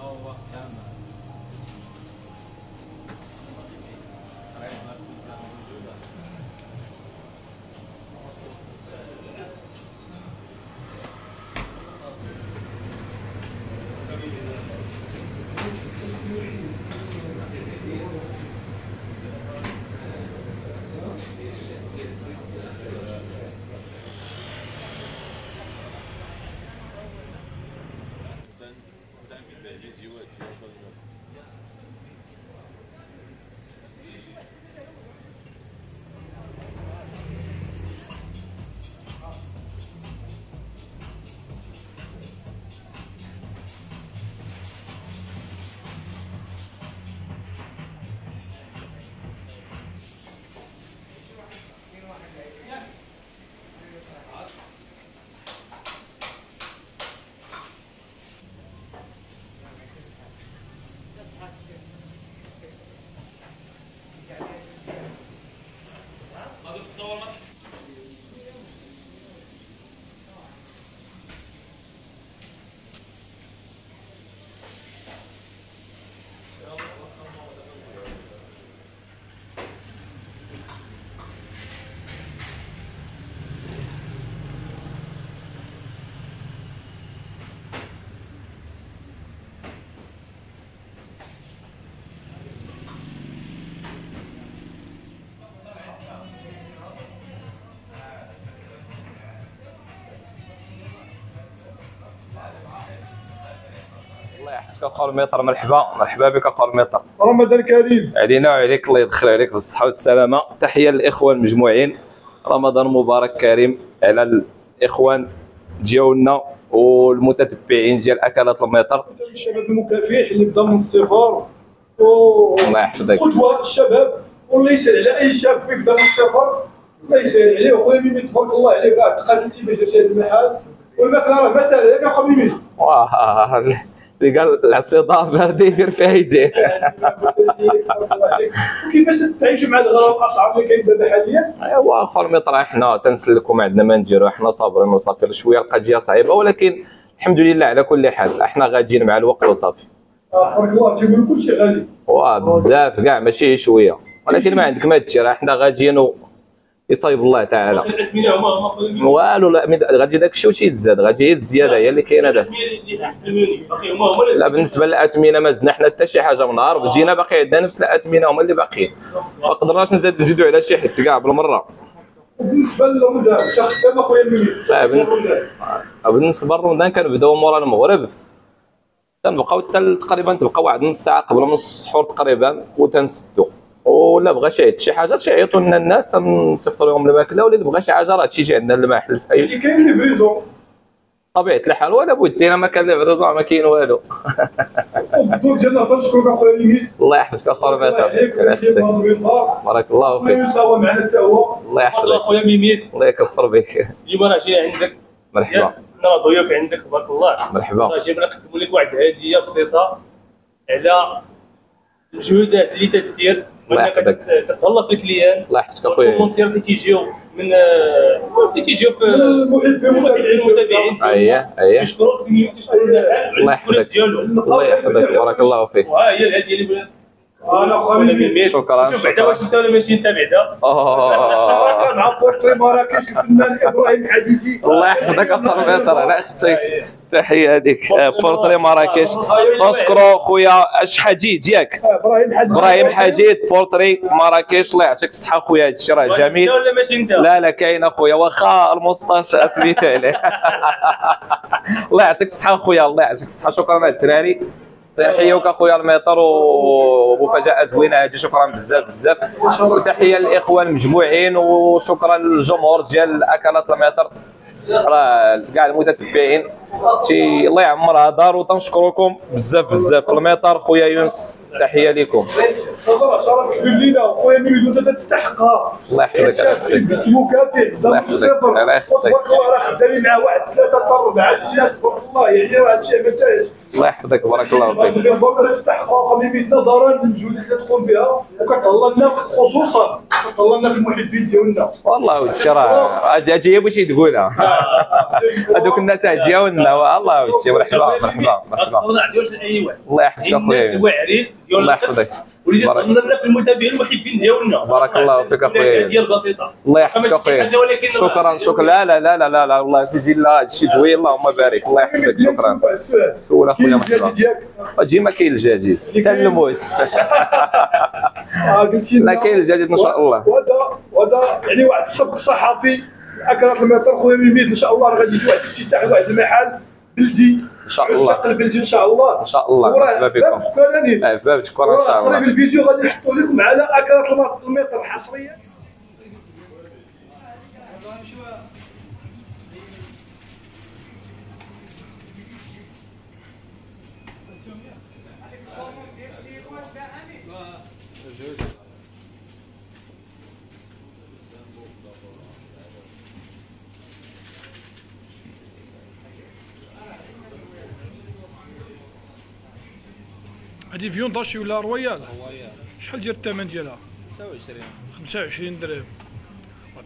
Al-Rahman Solomon. الله يحفظك. اخو الميطر مرحبا. مرحبا بك اخو الميطر رمضان كريم علينا وعليك الله يدخل عليك بالصحة والسلامة. تحية للاخوان المجموعين. رمضان مبارك كريم على الاخوان ديالنا والمتتبعين ديال اكلات الميطر. الشباب المكافح اللي بدا من الصفر الله يحفظك. قدوة الشباب. والله يسهل على أي شاب يبدا من الصفر الله يسهل عليه. خويا ميمي تبارك الله عليك راه تقاتلتي باش درتي هذا المحل. والماكله راه مثلا ياك اخو ميمي. قال يدير فيها يديه وكيفاش تعيشوا مع الغلاء والاسعار اللي كاين دابا حاليا؟ ايوا اخو الميطر حنا تنسلكوا عندنا ما نديرو حنا صابرين وصافي شوية القضية صعيبة ولكن الحمد لله على كل حال إحنا غاديين مع الوقت وصافي. آه، تبارك الله تيقولوا كلشي غالي واه بزاف كاع ماشي شوية. ولكن ما عندك ما دير حنا غاديين يصايب الله تعالى. والو لا غادي داك الشيء وتيتزاد غادي هي الزيادة هي اللي كاينة دابا لا بالنسبة للاثمنه ما زدنا حنا حتى شي حاجة من نهار بدينا باقي عندنا نفس الاثمنه هما اللي باقيين. ما قدرناش نزيد نزيدوا على شي حد كاع بالمرة. وبالنسبه لرمضان انت خدام اخويا بالنسبة بالنسبة لرمضان كنبداو مورا المغرب. تنبقاو حتى تقريبا تبقى واحد نص ساعة قبل من السحور تقريبا وتنسدو. ولا بغى شي شي حاجة تيعيطوا لنا الناس تنصيفطوا لهم الماكلة واللي بغى شي حاجة راه تيجي عندنا المحل في اي اللي كاين ليفريزون طبيعة الحال ولا بد أنا ما كان لي فريزون ما كاين والو. الدور ديالنا اخويا الله يحفظك أخو عليك الله يحفظك الله بارك الله فيك. يساوى معنا حتى هو. الله الله يحفظك خويا ميميت. الله يكفر بك. اليوم راه جينا عندك. مرحبا. راه ضيوف عندك تبارك الله. مرحبا. راه جينا نقدموا لك واحد الهديه بسيطة على الجهودات اللي تدير الله يحفظك. تت- تتهلا في ال clients الله يحفظك اخويا وال commentaires اللي تيجيو من آه، اللي تيجيو في المحبين المتابعين اييه اييه يشكروك في الله يحفظك. الله يحفظك. بارك الله فيك. وها هي الهديه اللي أنا اخويا خويا شوف بعدا شكراً. واش انت ولا ماشي انت بعدا آه. مع بورتري مراكش الفنان إبراهيم حديدي الله يحفظك اخو ربيع على أختك تحية هذيك آه، بورتري مراكش. تشكروا خويا أش حديد ياك. إبراهيم حديدي. إبراهيم حديد بورتري مراكش. الله يعطيك الصحة خويا هذا الشيء راه جميل. ولا ماشي أنت؟ لا لا كاين أخويا. واخا الموسطاش اسميت عليه الله يعطيك الصحة أخويا. الله يعطيك الصحة. شكرا على الدراري. تحيوك أخويا الميطر ومفاجاه زوينة. هذه شكرا بزاف بزاف. وتحيه للاخوان المجموعين وشكرا للجمهور ديال اكلات الميطر راه كاع المتتبعين. تي الله يعمرها. دار وتنشكركم بزاف بزاف. في الميطر خويا يونس. تحية لكم. هضره شرف كبير لينا خويا ميمي وانت تستحقها الله يحفظك مكافح الله يحفظك. الصفر الله يحفظك. تبارك الله راه خدامين مع واحد ثلاثة اربعه ناس تبارك الله يعني راه هادشي ما ساهلش الله يحفظك. بارك الله فيك. ربما تستحق قضية نظرا للجهود اللي تقوم بها وكتهلا لنا خصوصا كتهلا لنا في المحبين ديالنا والله ودي راه أجي باش تقولها هذوك الناس أجيونا. والله مرحبا مرحبا مرحبا. الله يحفظك أخويا. الله يحفظك. بارك. في المتابعين المحبين ديالنا. بارك الله فيك بسيطة. الله يحفظك اخويا حاجة ولكن شكرا شكرا. لا لا لا لا لا لا الله تجي لا هادشي زوين. اللهم بارك. الله يحفظك. شكرا. سول أخويا مرحبا أجي ما كاين الجديد. حتى الموت. آه، لا كاين الجديد إن شاء الله. وهذا وهذا يعني واحد السبق صحفي أكرم المطر خويا ميميد إن شاء الله غادي يجي واحد الافتتاح لواحد المحل بلدي. ان شاء الله. الشق البلدي إن شاء الله. إن شاء الله. مرحبا بكم فكرني آه، باب شكرا إن شاء قريب الله الفيديو غادي نحطوا لكم على اكرم المطر حصريا هادي viande hachée ولا royale؟ شحال ديال الثمن ديالها؟ 25 25 درهم.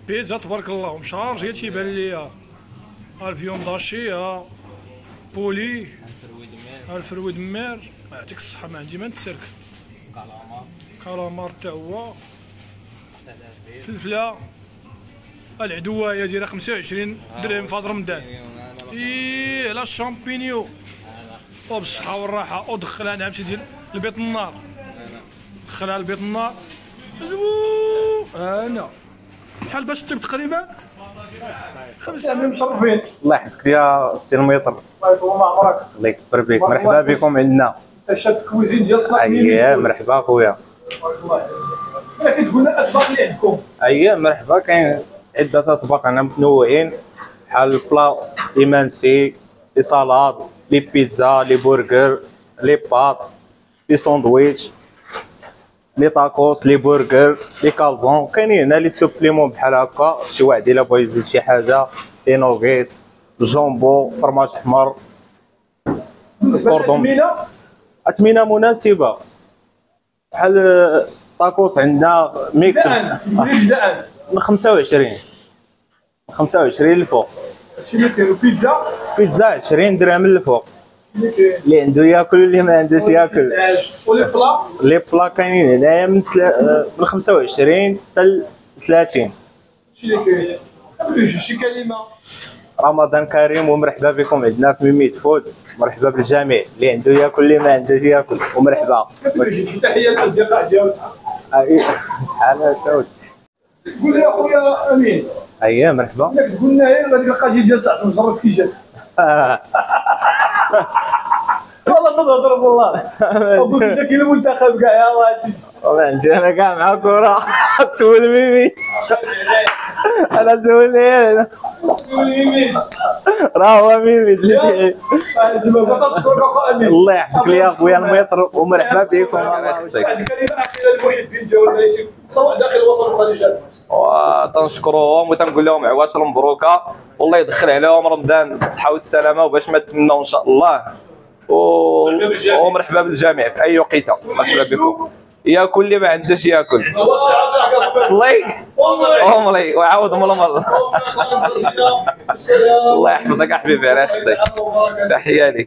بيتزا تبارك الله وم chargée تيبان ليا. ال viande hachée ها. poulet ال fruits de mer. يعطيك الصحة ما عندي ما نتسرك. كالامار تا هو. فلفلة. العدواية ديالها 25 درهم في رمضان. إيه على ال champignons وبالصحة والراحة. ودخلها نعم ديال البيت النار. دخلها لبيت النار. أنا. شحال باش تطيب تقريبا؟ خمسة يعني مشرفين الله يحفظك يا سي الميطر الله يطول عمرك الله يكبر بك. مرحبا. بكم عندنا. اش ال cuisine ديال صلاح أييه مرحبا خويا. ولكن تقول لنا الاطباق اللي عندكم. أييه مرحبا. كاين عدة أطباق هنا متنوعين. بحال ال plats émincé salades les pizzas les burgers les pâtes les sandwichs les tacos les burgers les calzones كاينين هنا les suppléments بحال هكا شي واحد الا بغى يزيد شي حاجة les nuggets jambon فرماج احمر cordon. اثمنه مناسبه بحال طاكوس عندنا ميكس من 25 من 25 لفوق كاين؟ بيتزا بيتزا 20 درهم لفوق اللي عنده ياكل واللي ما عندوش ياكل. و les plats؟ les plats كاينين هنايا من تلا- من 25 حتى 30 شي اللي كاين. شي كلمة. رمضان كريم ومرحبا بكم عندنا في ميميت فود. مرحبا بالجميع. اللي عنده ياكل اللي ما عندوش ياكل. ومرحبا. تحية للأصدقاء ديالك. بحال هكا قول لي اخويا أمين. اييه مرحبا. انك تقول لنا غير غادي نلقى شي ساعه نجرب كي جات. والله تهضر والله أبوك كاين المنتخب كاع يا الله سيدي. والله عندي أنا كاع مع كورة. سول ميمي. أنا سولني أنا راه هو ميمي. اللي فيه. الله يحفظك لي أخويا الميطر ومرحبا بكم. الله يحفظك. سواء داخل الوطن الخارجي وتنشكرهم وتنقول لهم عواشر مبروكه والله يدخل عليهم رمضان بالصحة والسلامة وباش ما تمنوا إن شاء الله. و... ومرحبا بالجميع في أي وقيتة. مرحبا بكم. ياكل اللي ما عندوش ياكل صلي عمري وعاود ململ الله يحفظك يا حبيبي على أختك تحية لك.